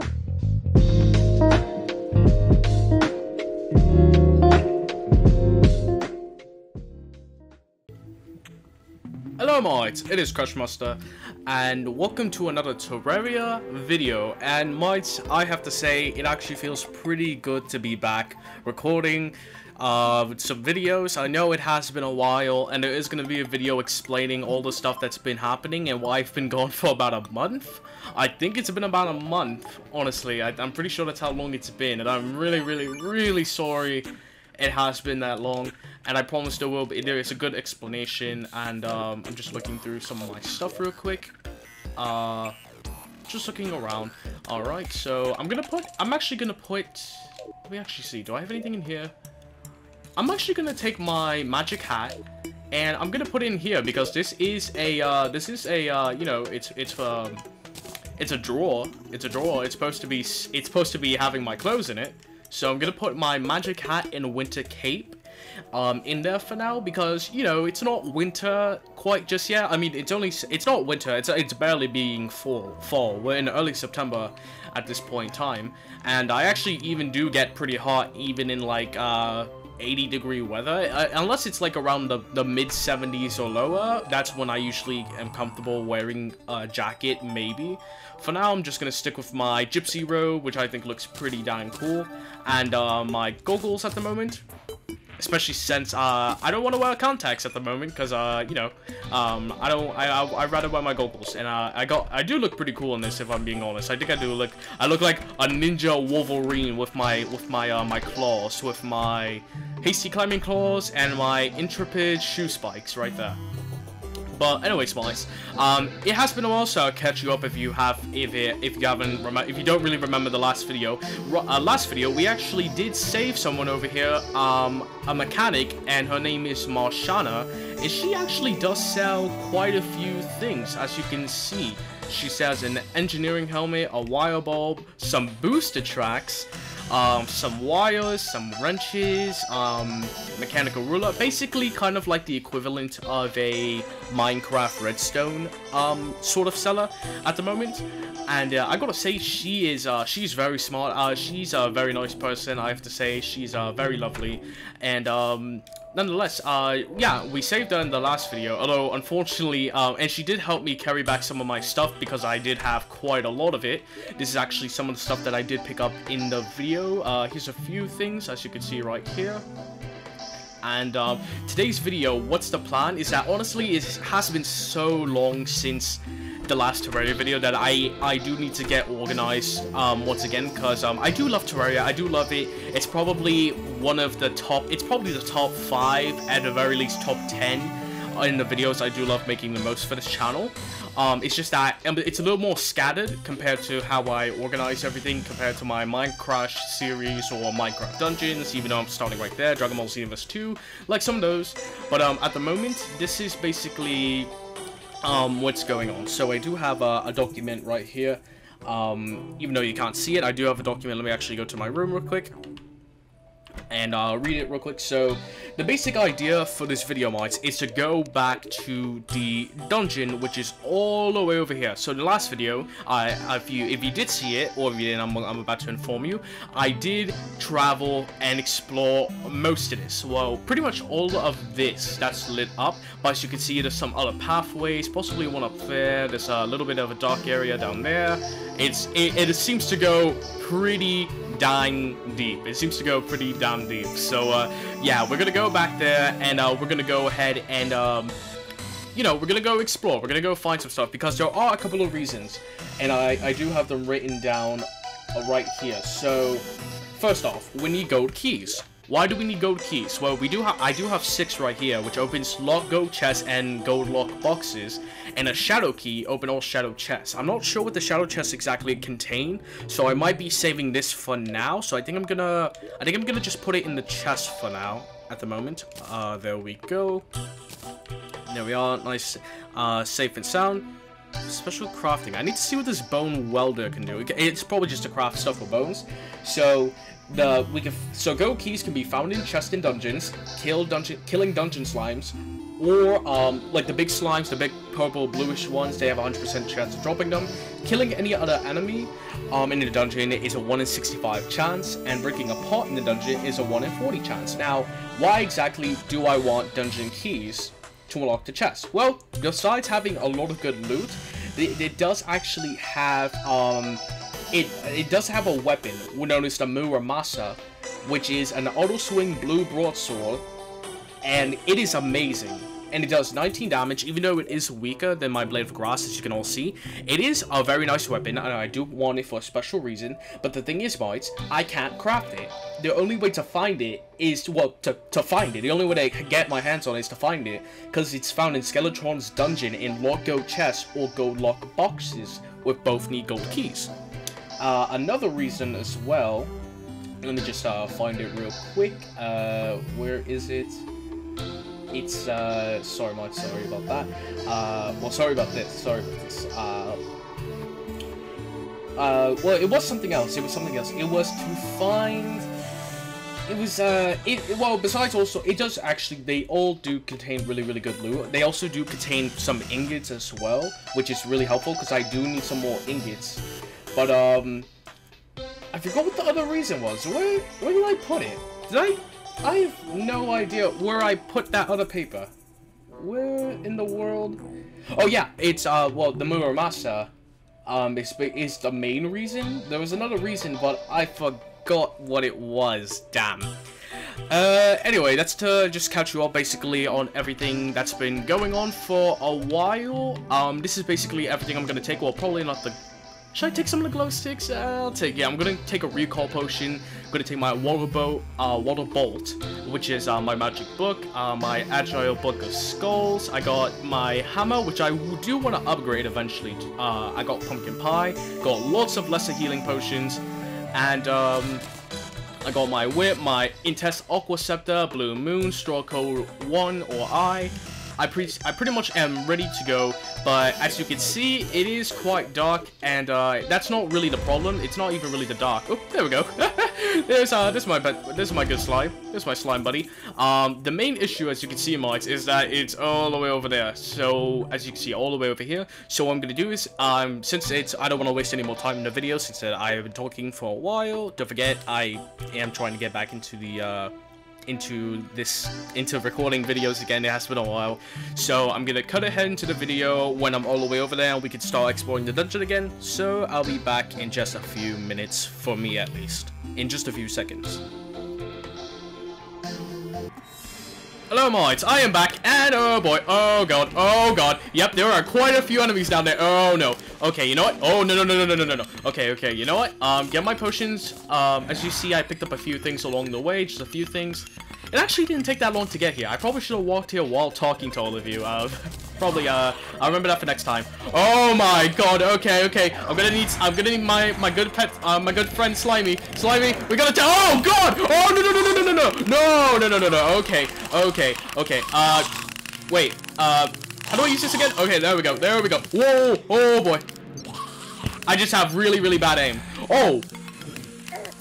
Thank you. Mates, it is Crashmaster, and welcome to another Terraria video, and mates, I have to say, it actually feels pretty good to be back recording uh, some videos. I know it has been a while, and there is going to be a video explaining all the stuff that's been happening and why I've been gone for about a month. I think it's been about a month, honestly, I, I'm pretty sure that's how long it's been, and I'm really, really, really sorry it has been that long and I promise there will be there is a good explanation and um, I'm just looking through some of my stuff real quick. Uh just looking around. Alright so I'm gonna put I'm actually gonna put let me actually see do I have anything in here? I'm actually gonna take my magic hat and I'm gonna put in here because this is a uh, this is a uh, you know it's it's um it's a drawer. It's a drawer. It's supposed to be it's supposed to be having my clothes in it. So I'm gonna put my magic hat and winter cape um, in there for now because you know it's not winter quite just yet. I mean it's only it's not winter. It's it's barely being fall. Fall. We're in early September at this point in time, and I actually even do get pretty hot even in like uh, 80 degree weather uh, unless it's like around the, the mid 70s or lower that's when I usually am comfortable wearing a jacket maybe for now I'm just gonna stick with my gypsy robe which I think looks pretty damn cool and uh, my goggles at the moment especially since uh, I don't want to wear contacts at the moment because uh, you know um, I don't I, I would rather wear my goggles and uh, I got I do look pretty cool in this if I'm being honest I think I do look I look like a ninja Wolverine with my with my uh, my claws with my hasty climbing claws and my intrepid shoe spikes right there. But anyway, Smiles, um, it has been a while, so I'll catch you up if you have, if it, if you haven't, if you don't really remember the last video. Uh, last video, we actually did save someone over here, um, a mechanic, and her name is Marshana, and she actually does sell quite a few things, as you can see. She sells an engineering helmet, a wire bulb, some booster tracks, um, some wires, some wrenches, um, mechanical ruler, basically kind of like the equivalent of a Minecraft redstone um, sort of seller at the moment. And uh, I gotta say, she is uh, she's very smart. Uh, she's a very nice person. I have to say, she's uh, very lovely, and um, nonetheless, uh, yeah, we saved her in the last video, although unfortunately, um, and she did help me carry back some of my stuff because I did have quite a lot of it. This is actually some of the stuff that I did pick up in the video. Uh, here's a few things, as you can see right here. And um, today's video, what's the plan, is that honestly, it has been so long since the last Terraria video that I, I do need to get organized um, once again because um, I do love Terraria, I do love it. It's probably one of the top, it's probably the top 5, at the very least top 10 in the videos I do love making the most for this channel. Um, it's just that um, it's a little more scattered compared to how I organize everything compared to my Minecraft series or Minecraft Dungeons, even though I'm starting right there, Dragon Ball Xenoverse 2, like some of those. But um, at the moment, this is basically um, what's going on. So I do have a, a document right here. Um, even though you can't see it, I do have a document. Let me actually go to my room real quick and I'll read it real quick. So, the basic idea for this video, mates, is to go back to the dungeon, which is all the way over here. So, the last video, I, if you if you did see it, or if you didn't, I'm, I'm about to inform you, I did travel and explore most of this. Well, pretty much all of this that's lit up, but as you can see, there's some other pathways, possibly one up there, there's a little bit of a dark area down there. It's It, it seems to go pretty dying deep. It seems to go pretty damn deep. So, uh, yeah, we're gonna go back there, and uh, we're gonna go ahead and, um, you know, we're gonna go explore. We're gonna go find some stuff, because there are a couple of reasons, and I, I do have them written down uh, right here. So, first off, we need gold keys. Why do we need gold keys? Well, we do have I do have six right here, which opens lock gold chests and gold lock boxes, and a shadow key open all shadow chests. I'm not sure what the shadow chests exactly contain, so I might be saving this for now. So I think I'm gonna I think I'm gonna just put it in the chest for now at the moment. Uh, there we go. There we are, nice, uh, safe and sound. Special crafting. I need to see what this bone welder can do. It's probably just to craft stuff with bones. So the we can so go keys can be found in chests in dungeons, kill dungeon killing dungeon slimes, or um like the big slimes, the big purple bluish ones, they have 100% chance of dropping them. Killing any other enemy, um, in the dungeon is a 1 in 65 chance, and breaking a apart in the dungeon is a 1 in 40 chance. Now, why exactly do I want dungeon keys to unlock the chest? Well, besides having a lot of good loot, it, it does actually have, um, it, it does have a weapon known as the Muramasa, which is an auto-swing blue broadsword, and it is amazing and it does 19 damage, even though it is weaker than my Blade of Grass, as you can all see. It is a very nice weapon, and I do want it for a special reason, but the thing is, Bites, I can't craft it. The only way to find it is, to, well, to, to find it. The only way to get my hands on it is to find it, because it's found in Skeletron's dungeon in locked gold chests or gold lock boxes, with both need gold keys. Uh, another reason as well, let me just uh, find it real quick. Uh, where is it? It's uh, sorry, Mike. Sorry about that. Uh, well, sorry about this. Sorry about this. Uh, uh, well, it was something else. It was something else. It was to find. It was uh, it well. Besides, also, it does actually. They all do contain really, really good loot. They also do contain some ingots as well, which is really helpful because I do need some more ingots. But um, I forgot what the other reason was. Where where did I put it? Did I I have no idea where I put that other paper. Where in the world? Oh yeah, it's uh well the Muramasa um is, is the main reason. There was another reason, but I forgot what it was. Damn. Uh, anyway, that's to just catch you up basically on everything that's been going on for a while. Um, this is basically everything I'm gonna take. Well, probably not the should I take some of the glow sticks? I'll take, yeah, I'm gonna take a recall potion. I'm gonna take my water boat, uh, water bolt, which is uh, my magic book, uh, my agile book of skulls. I got my hammer, which I do want to upgrade eventually. Uh, I got pumpkin pie, got lots of lesser healing potions, and um, I got my whip, my Intest Aqua Scepter, Blue Moon, Straw Code 1 or I, I, pre I pretty much am ready to go, but as you can see, it is quite dark, and uh, that's not really the problem. It's not even really the dark. Oh, there we go. There's uh, this is my this is my good slime. This is my slime buddy. Um, the main issue, as you can see, Mods, is that it's all the way over there. So as you can see, all the way over here. So what I'm gonna do is, um, since it's I don't want to waste any more time in the video, since uh, I have been talking for a while. Don't forget, I am trying to get back into the uh into this into recording videos again it has been a while so i'm gonna cut ahead into the video when i'm all the way over there and we can start exploring the dungeon again so i'll be back in just a few minutes for me at least in just a few seconds Hello, mods. I am back, and oh boy, oh god, oh god. Yep, there are quite a few enemies down there. Oh no. Okay, you know what? Oh no no no no no no no no. Okay, okay. You know what? Um, get my potions. Um, as you see, I picked up a few things along the way, just a few things. It actually didn't take that long to get here. I probably should have walked here while talking to all of you. Uh, probably, uh, I'll remember that for next time. Oh my god, okay, okay. I'm gonna need, I'm gonna need my, my good pet, uh, my good friend Slimy. Slimy, we gotta oh god! Oh, no, no, no, no, no, no, no, no, no, no, no, no, okay, okay, okay, uh, wait, uh, how do I use this again? Okay, there we go, there we go. Whoa, oh boy. I just have really, really bad aim. Oh,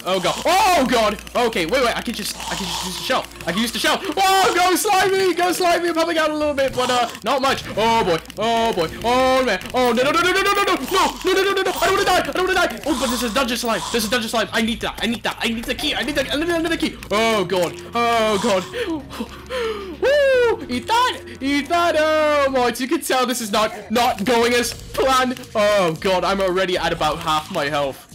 Oh god. Oh god. Okay, wait, wait. I can just, I can just use the shell. I can use the shell. Oh, go slimy, go slimy. I'm popping out a little bit, but uh, not much. Oh boy. Oh boy. Oh man. Oh no, no, no, no, no, no, no, no, no, no, no, no, no. I don't want to die. I don't want to die. Oh, but this is dungeon slime. This is dungeon slime. I need that. I need that. I need the key. I need the, I need another key. Oh god. Oh god. Woo! Eat that. Oh my. You can tell this is not, not going as planned. Oh god. I'm already at about half my health.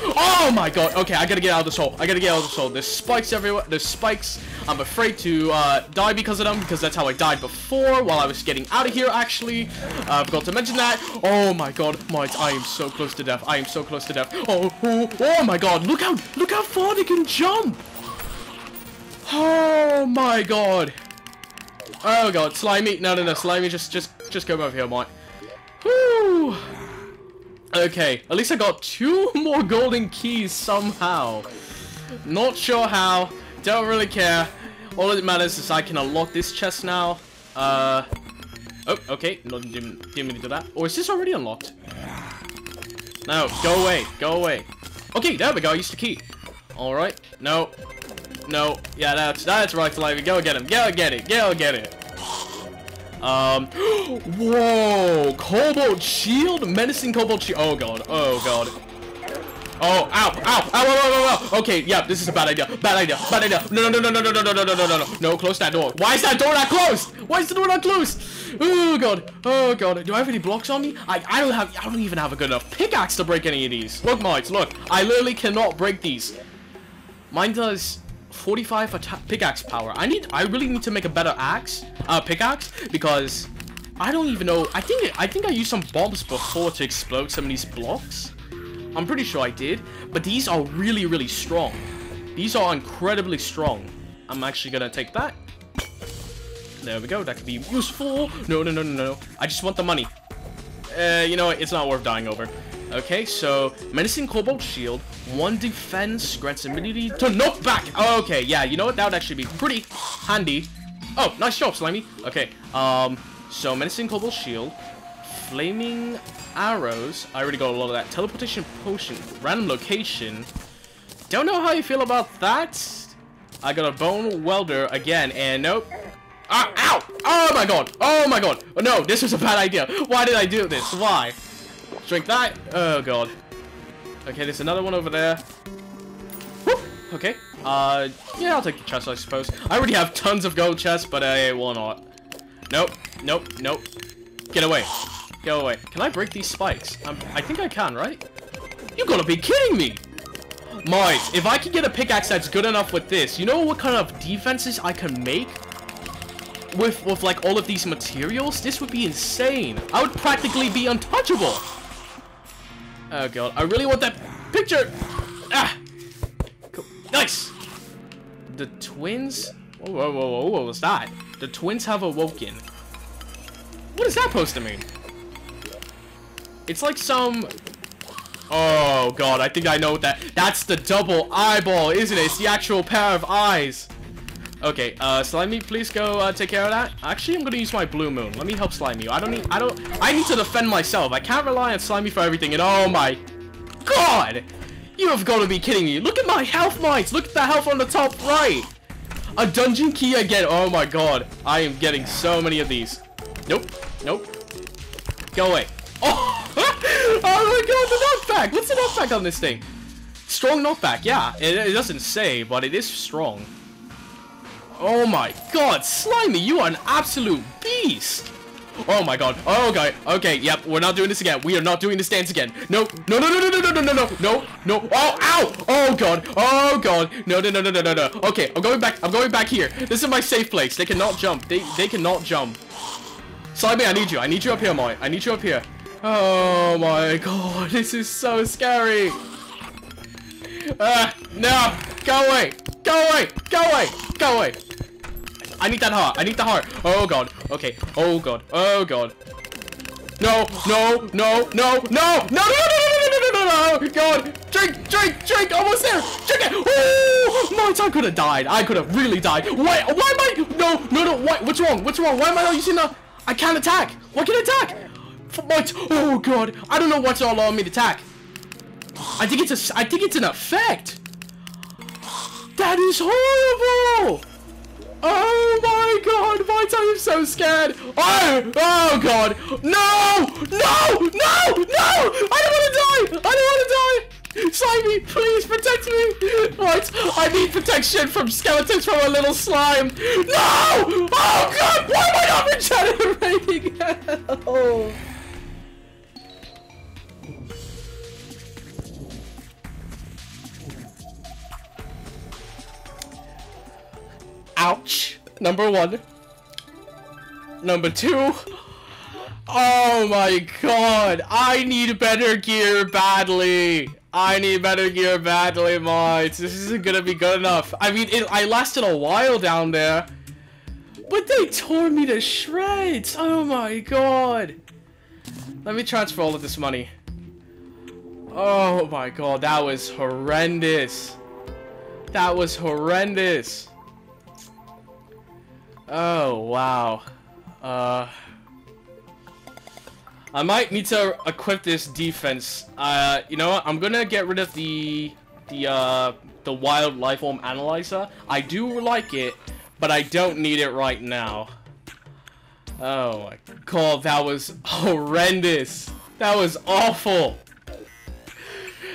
Oh my god. Okay, I gotta get out of this hole. I gotta get out of this hole. There's spikes everywhere. There's spikes. I'm afraid to uh, die because of them, because that's how I died before while I was getting out of here, actually. Uh, I forgot to mention that. Oh my god, Mites, I am so close to death. I am so close to death. Oh, oh, oh my god, look how, look how far they can jump. Oh my god. Oh god, Slimy, no, no, no, Slimy, just, just, just come over here, Mike. Whoo. Okay, at least I got two more golden keys somehow. Not sure how. Don't really care. All that matters is I can unlock this chest now. Uh. Oh, okay. No, didn't, didn't do that. Or is this already unlocked? No, go away. Go away. Okay, there we go. I used the key. Alright. No. No. Yeah, that's that's right, Livy. Go get him. Go get it. Go get it. Um, whoa, Cobalt Shield? Menacing Cobalt Shield. Oh god, oh god. Oh, ow, ow, ow, ow, ow, ow, Okay, yeah, this is a bad idea. Bad idea. Bad idea. No, no, no, no, no, no, no, no, no, no, no, no. No, close that door. Why is that door not closed? Why is the door not closed? Oh god. Oh god. Do I have any blocks on me? I I don't have I don't even have a good enough pickaxe to break any of these. Look, Mites, look. I literally cannot break these. Mine does 45 pickaxe power. I need I really need to make a better axe, uh pickaxe because I don't even know. I think I think I used some bombs before to explode some of these blocks. I'm pretty sure I did. But these are really, really strong. These are incredibly strong. I'm actually gonna take that. There we go. That could be useful. No, no, no, no, no. I just want the money. Uh, you know? It's not worth dying over. Okay, so Menacing Cobalt Shield, one defense, grants immunity to knock back. okay, yeah, you know what? That would actually be pretty handy. Oh, nice job, Slimy. Okay, um, so Menacing Cobalt Shield, Flaming arrows. I already got a lot of that. Teleportation potion. Random location. Don't know how you feel about that. I got a bone welder again, and nope. Ah, ow! Oh my god! Oh my god! Oh, no, this was a bad idea. Why did I do this? Why? Drink that. Oh god. Okay, there's another one over there. Okay. Uh, yeah, I'll take the chest, I suppose. I already have tons of gold chests, but I will not. Nope. Nope. Nope. Get away. Go away. Can I break these spikes? Um, I think I can, right? You gotta be kidding me! Mike, if I can get a pickaxe that's good enough with this, you know what kind of defenses I can make? With, with like all of these materials? This would be insane. I would practically be untouchable. Oh god, I really want that picture! Ah! Cool. Nice! The twins? Whoa, whoa, whoa, whoa, what was that? The twins have awoken. What is that supposed to mean? It's like some... Oh, God, I think I know what that. That's the double eyeball, isn't it? It's the actual pair of eyes. Okay, uh, Slimy, please go uh, take care of that. Actually, I'm gonna use my Blue Moon. Let me help Slimy. I don't need, I don't, I need to defend myself. I can't rely on Slimy for everything, and oh my God! You have got to be kidding me. Look at my health mines. Look at the health on the top right. A dungeon key again. Oh my God. I am getting so many of these. Nope. Nope. Go away. Oh! oh my god, the knockback! What's the knockback on this thing? Strong knockback, yeah. It, it doesn't say, but it is strong. Oh my god, Slimy, you are an absolute beast! Oh my god. Oh, okay. Okay, yep. We're not doing this again. We are not doing this dance again. No. No, no, no, no, no, no, no, no, no, no, no. Oh, ow. Oh, god. Oh, god. No, no, no, no, no, no, no. Okay, I'm going back. I'm going back here. This is my safe place. They cannot jump. They, they cannot jump. Slimy, I need you. I need you up here, Moy. I need you up here. Oh my god, this is so scary. Ah, uh, no, go away, go away, go away, go away. I need that heart, I need the heart. Oh god, okay, oh god, oh god. No, no, no, no, no, no, no, no, no, no, no, no, no, God, drink, drink, drink, almost there, drink it. Oh, my I could have died. I could have really died. Why, why am I, no, no, no, why, what's wrong, what's wrong? Why am I not using the, I can't attack. Why can't I attack? What? Oh god, I don't know what's all allowing me to attack. I think it's a. I think it's an effect. That is horrible. Oh my god, Mike, I am so scared. Oh, oh god, no, no, no, no! I don't want to die. I don't want to die. Slimy, please protect me! What? I need protection from skeletons from a little slime! No! Oh god! Why am I not regenerating? oh. Ouch. Number one. Number two. Oh my god. I need better gear badly. I need better gear badly, mods. This isn't gonna be good enough. I mean, it, I lasted a while down there. But they tore me to shreds. Oh my god. Let me transfer all of this money. Oh my god, that was horrendous. That was horrendous. Oh, wow. Uh... I might need to equip this defense. Uh, you know what? I'm gonna get rid of the the uh the wild life form analyzer. I do like it, but I don't need it right now. Oh my god, that was horrendous. That was awful.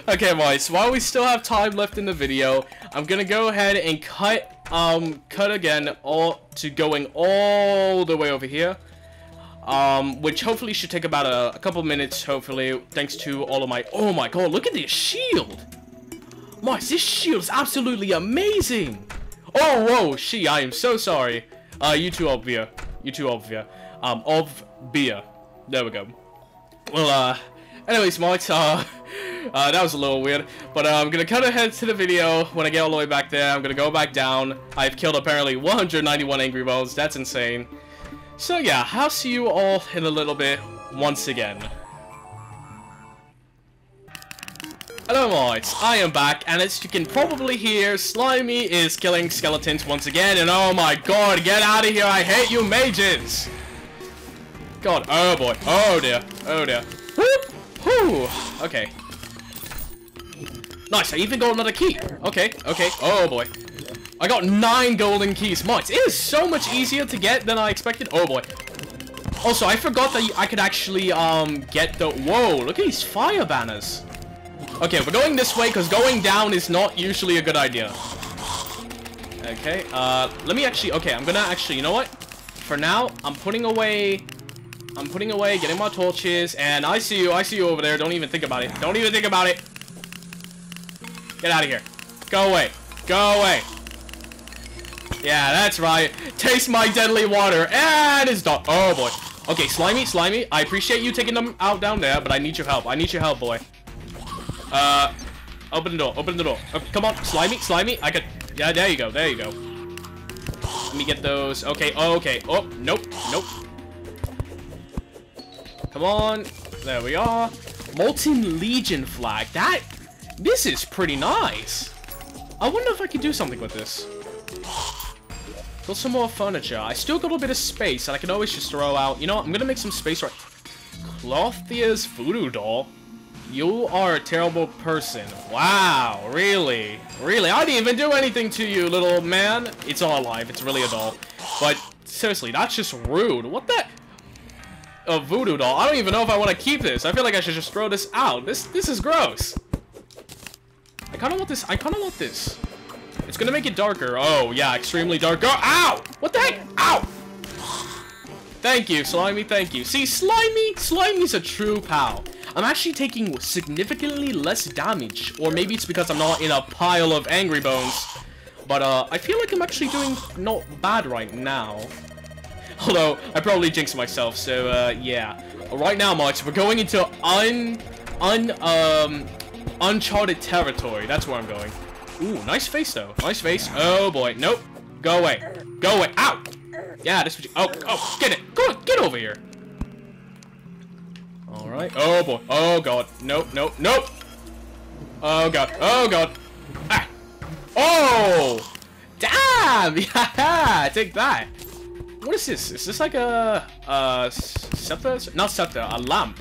Okay, boys, while we still have time left in the video, I'm gonna go ahead and cut, um, cut again all to going all the way over here. Um, which hopefully should take about a, a couple minutes, hopefully, thanks to all of my- Oh my god, look at this shield! Mars, this shield is absolutely amazing! Oh, whoa, she, I am so sorry. Uh, you too, Obvia. You too, Obvia. Um, beer. There we go. Well, uh, anyways, Mike, uh, uh, that was a little weird, but uh, I'm gonna cut ahead to the video when I get all the way back there. I'm gonna go back down. I've killed apparently 191 Angry Bones. That's insane. So yeah, I'll see you all in a little bit once again. Hello mates, I am back, and as you can probably hear, Slimy is killing skeletons once again, and oh my god, get out of here, I hate you mages! God, oh boy, oh dear, oh dear. Okay. Nice, I even got another key. Okay, okay, oh boy. I got nine golden keys. Mods, it is so much easier to get than I expected. Oh boy. Also, I forgot that I could actually, um, get the... Whoa, look at these fire banners. Okay, we're going this way because going down is not usually a good idea. Okay, uh, let me actually... Okay, I'm gonna actually... You know what? For now, I'm putting away... I'm putting away, getting my torches, and I see you. I see you over there. Don't even think about it. Don't even think about it. Get out of here. Go away. Go away. Yeah, that's right. Taste my deadly water. And it's done. Oh, boy. Okay, Slimy, Slimy, I appreciate you taking them out down there, but I need your help. I need your help, boy. Uh, open the door. Open the door. Okay, come on, Slimy, Slimy. I could... Yeah, there you go. There you go. Let me get those. Okay, okay. Oh, nope, nope. Come on. There we are. Molten Legion flag. That... This is pretty nice. I wonder if I could do something with this. Got some more furniture. I still got a bit of space, and I can always just throw out... You know what? I'm gonna make some space right... Clothier's voodoo doll? You are a terrible person. Wow, really? Really? I didn't even do anything to you, little man. It's all alive. It's really a doll. But, seriously, that's just rude. What the... A voodoo doll. I don't even know if I want to keep this. I feel like I should just throw this out. This this is gross. I kind of want this. I kind of want this. It's gonna make it darker. Oh, yeah, extremely dark. Oh, ow! What the heck? Ow! Thank you, Slimy, thank you. See, Slimy, Slimy's a true pal. I'm actually taking significantly less damage. Or maybe it's because I'm not in a pile of Angry Bones. But, uh, I feel like I'm actually doing not bad right now. Although, I probably jinxed myself, so, uh, yeah. Right now, March, we're going into un... un... um... uncharted territory. That's where I'm going. Ooh, nice face, though. Nice face. Oh, boy. Nope. Go away. Go away. Ow! Yeah, this was... Oh, oh, get it. Go on, get over here. Alright. Oh, boy. Oh, God. Nope, nope, nope. Oh, God. Oh, God. Ah. Oh! Damn! Yeah, take that. What is this? Is this like a... Uh, scepter? Not scepter, a lamp.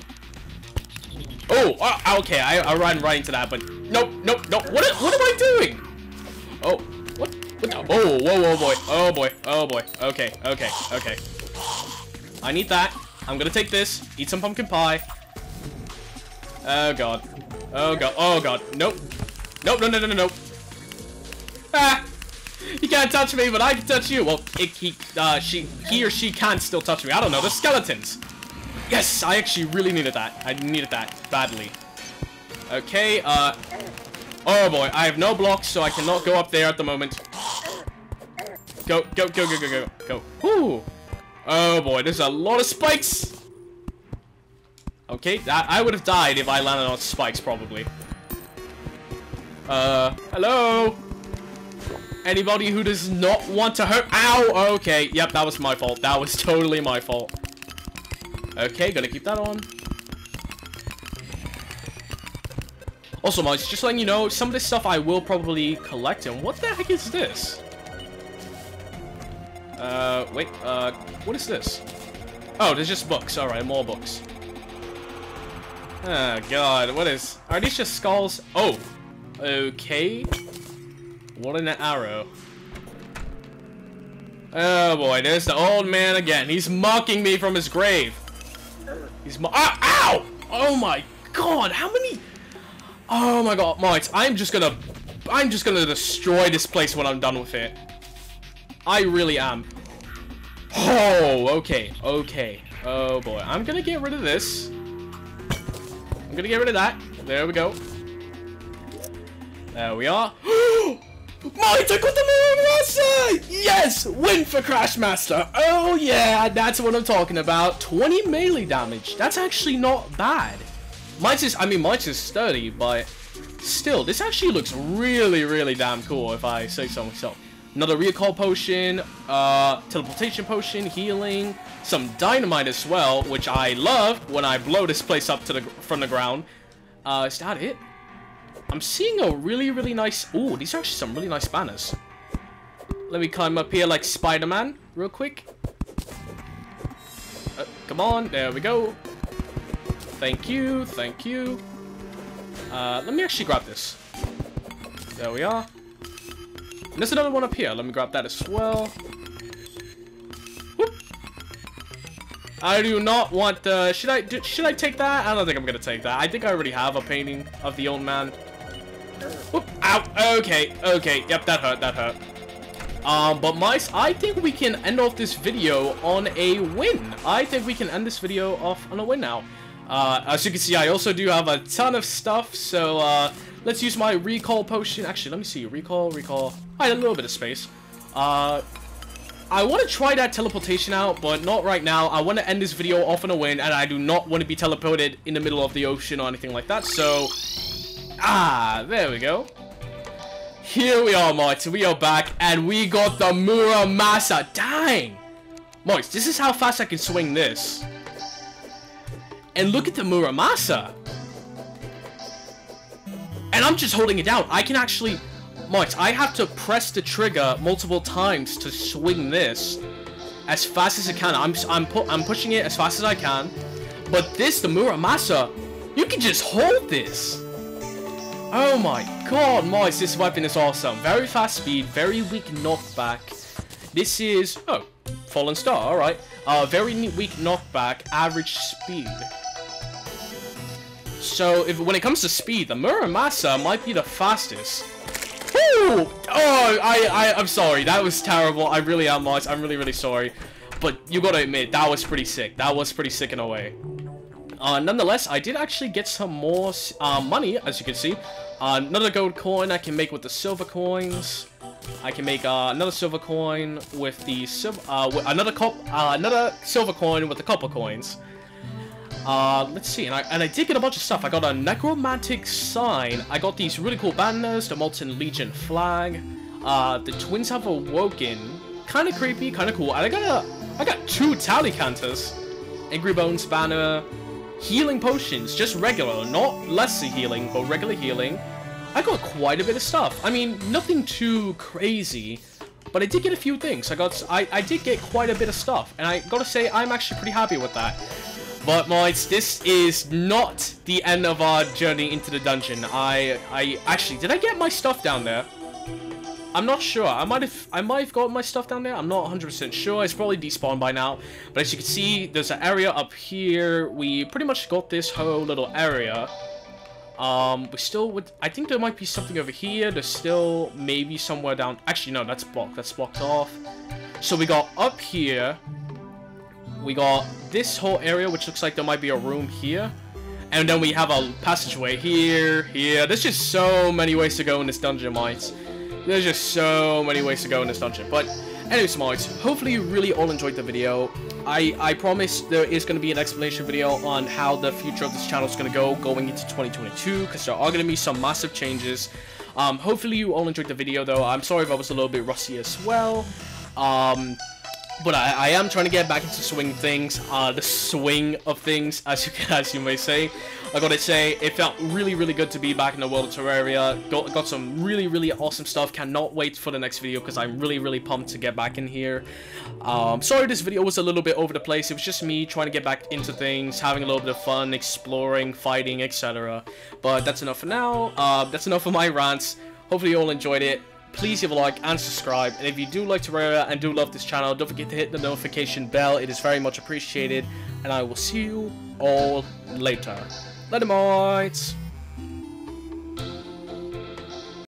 Oh, uh, okay, I, I ran right into that, but nope, nope, nope. What, what am I doing? Oh, what? what oh, whoa, whoa, boy. Oh, boy. Oh, boy. Okay, okay, okay. I need that. I'm gonna take this, eat some pumpkin pie. Oh, God. Oh, God. Oh, God. Nope. Nope, no, no, no, no, no. Ah! You can't touch me, but I can touch you. Well, it, he, uh, she, he or she can still touch me. I don't know. The skeletons. Yes, I actually really needed that. I needed that badly. Okay, uh... Oh boy, I have no blocks, so I cannot go up there at the moment. Go, go, go, go, go, go, go. Whoo! Oh boy, there's a lot of spikes! Okay, that, I would have died if I landed on spikes, probably. Uh, hello? Anybody who does not want to hurt- Ow! Okay, yep, that was my fault. That was totally my fault. Okay, gonna keep that on. Also, Mods, just letting you know, some of this stuff I will probably collect. And what the heck is this? Uh, wait, uh, what is this? Oh, there's just books. Alright, more books. Oh, God, what is... Are these just skulls? Oh, okay. What an arrow. Oh boy, there's the old man again. He's mocking me from his grave. He's mo- ah, Ow! Oh my god, how many- Oh my god, Mites, I'm just gonna- I'm just gonna destroy this place when I'm done with it. I really am. Oh, okay, okay. Oh boy, I'm gonna get rid of this. I'm gonna get rid of that. There we go. There we are. I got the Yes! Win for Crash Master! Oh yeah, that's what I'm talking about. 20 melee damage. That's actually not bad. Is, I mean, is sturdy, but still, this actually looks really, really damn cool if I say so myself. Another recall potion, uh, teleportation potion, healing, some dynamite as well, which I love when I blow this place up to the from the ground. Uh, is that it? I'm seeing a really, really nice... Oh, these are actually some really nice banners. Let me climb up here like Spider-Man real quick. Uh, come on, there we go. Thank you, thank you. Uh, let me actually grab this. There we are. And there's another one up here. Let me grab that as well. I do not want the... Should I, should I take that? I don't think I'm going to take that. I think I already have a painting of the old man. Whoop, ow, okay, okay, yep, that hurt, that hurt. Um, but mice, I think we can end off this video on a win. I think we can end this video off on a win now. Uh, as you can see, I also do have a ton of stuff, so, uh, let's use my recall potion. Actually, let me see, recall, recall. I had a little bit of space. Uh, I want to try that teleportation out, but not right now. I want to end this video off on a win, and I do not want to be teleported in the middle of the ocean or anything like that, so... Ah, there we go. Here we are, Moits. We are back, and we got the Muramasa. Dang! Moits, this is how fast I can swing this. And look at the Muramasa. And I'm just holding it down. I can actually... Moits, I have to press the trigger multiple times to swing this as fast as I can. I'm, I'm, pu I'm pushing it as fast as I can. But this, the Muramasa, you can just hold this. Oh my god, Moise, this weapon is awesome. Very fast speed, very weak knockback. This is... Oh, Fallen Star, alright. Uh, very weak knockback, average speed. So, if when it comes to speed, the Muramasa might be the fastest. Woo! Oh, I, I, I'm sorry. That was terrible. I really am, Moise. I'm really, really sorry. But you gotta admit, that was pretty sick. That was pretty sick in a way. Uh, nonetheless, I did actually get some more uh, money, as you can see. Uh, another gold coin I can make with the silver coins. I can make uh, another silver coin with the silver, uh, another cop, uh, another silver coin with the copper coins. Let's see, and I, and I did get a bunch of stuff. I got a necromantic sign. I got these really cool banners, the Molten Legion flag. The twins have awoken. Kind of creepy, kind of cool. And I got a, I got two tally counters. Angry Bones banner, healing potions, just regular, not lesser healing, but regular healing. I got quite a bit of stuff. I mean, nothing too crazy, but I did get a few things. I got, I, I did get quite a bit of stuff, and I gotta say, I'm actually pretty happy with that. But mods, this is not the end of our journey into the dungeon. I, I actually, did I get my stuff down there? I'm not sure. I might have I might have got my stuff down there. I'm not 100% sure. It's probably despawned by now. But as you can see, there's an area up here. We pretty much got this whole little area. Um, we still would... I think there might be something over here. There's still maybe somewhere down... Actually, no, that's blocked. That's blocked off. So we got up here. We got this whole area, which looks like there might be a room here. And then we have a passageway here, here. There's just so many ways to go in this dungeon, mates. There's just so many ways to go in this dungeon. But anyway, mates, hopefully you really all enjoyed the video. I, I promise there is going to be an explanation video on how the future of this channel is going to go going into 2022 because there are going to be some massive changes. Um, hopefully you all enjoyed the video though. I'm sorry if I was a little bit rusty as well. Um, but I, I, am trying to get back into swing things, uh, the swing of things, as you as you may say. I gotta say, it felt really, really good to be back in the world of Terraria. Got, got some really, really awesome stuff. Cannot wait for the next video because I'm really, really pumped to get back in here. Um, sorry this video was a little bit over the place. It was just me trying to get back into things, having a little bit of fun, exploring, fighting, etc. But that's enough for now. Uh, that's enough of my rants. Hopefully you all enjoyed it. Please give a like and subscribe. And if you do like Terraria and do love this channel, don't forget to hit the notification bell. It is very much appreciated. And I will see you all later. Later, mates.